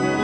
Bye.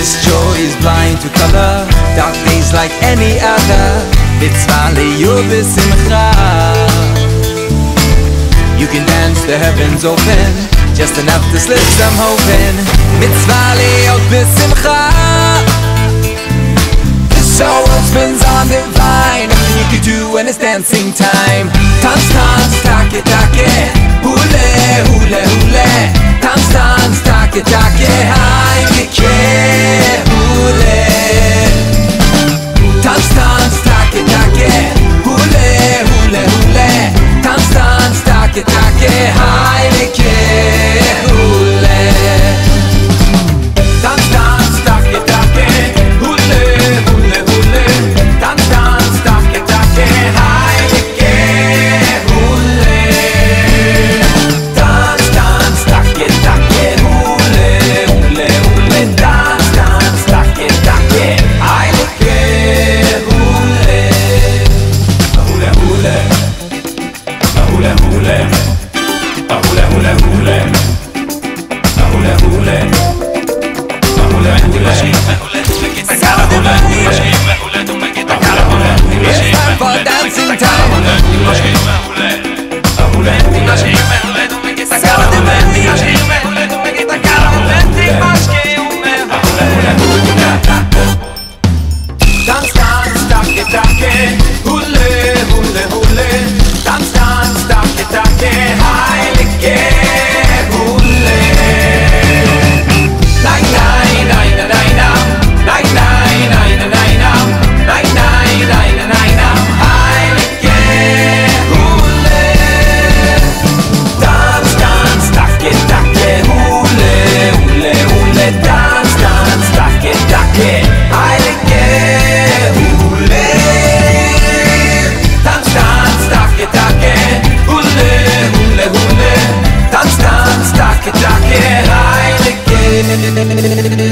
This joy is blind to color. Dark days like any other. Mitzvah liyub simcha You can dance, the heavens open. Just enough to slip some hope in. Mitzvah liyub simcha The world spins on the vine Nothing you can do when it's dancing time. Tanz, tanz, take, take Hule, hule, hule tanz, take, take hule A hule hule hule A hule hule A hule hule A hule hule D